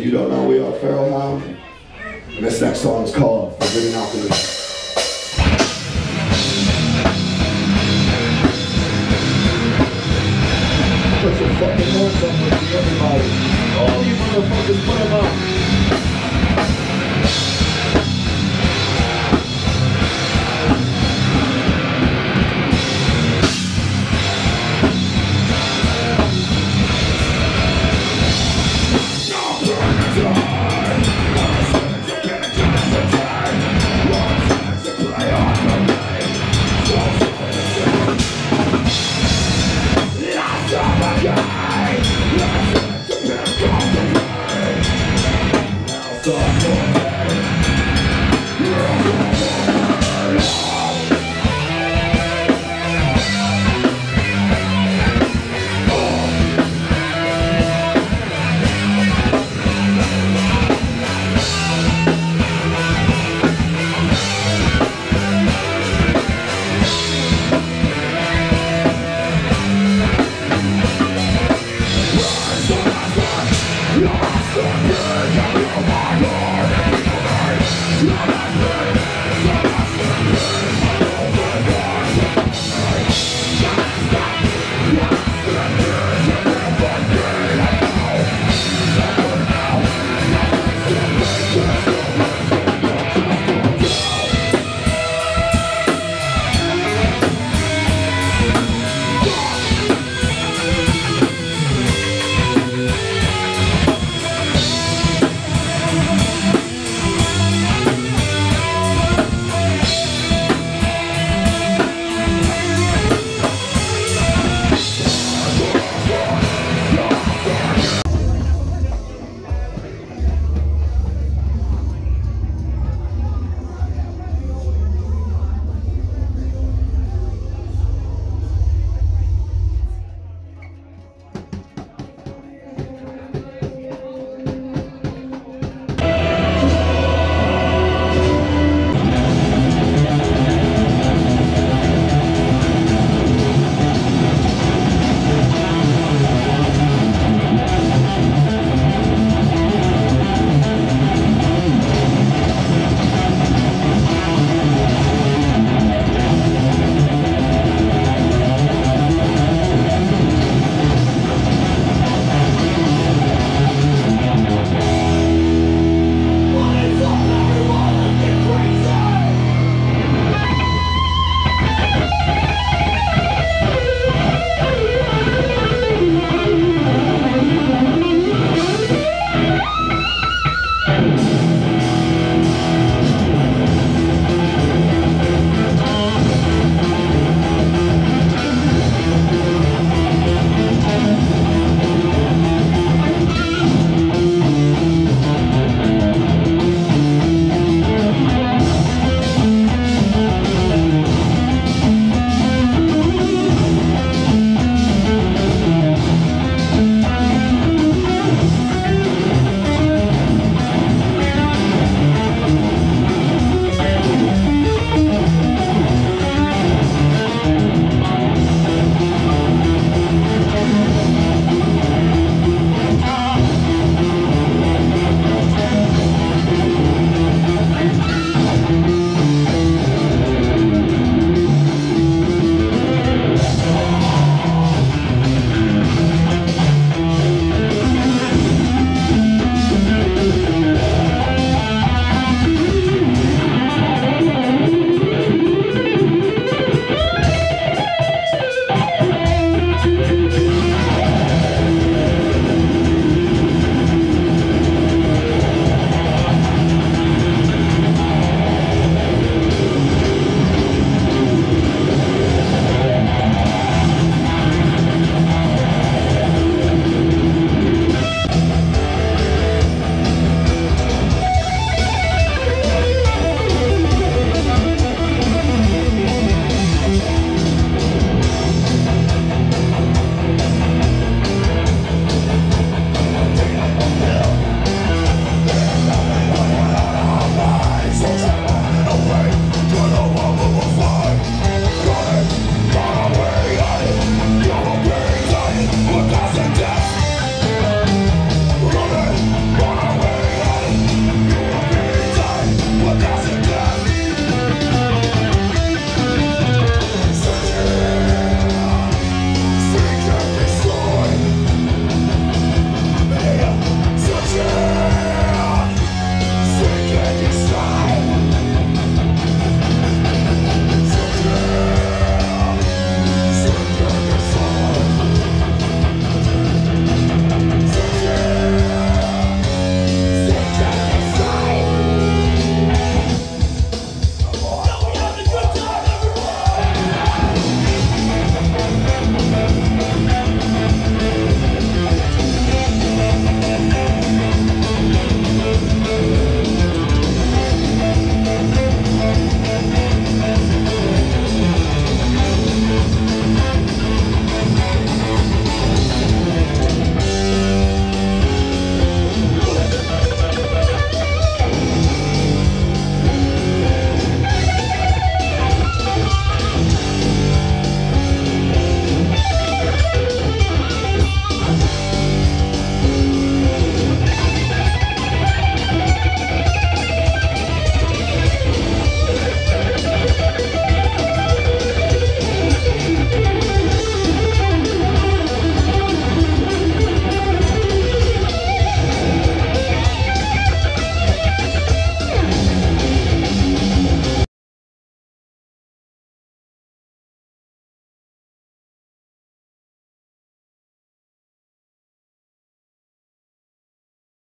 If you don't know, we are Pharohound. And this next song is called Forbidden Alchemy. Put your fucking hands up with everybody. All you motherfuckers put them up.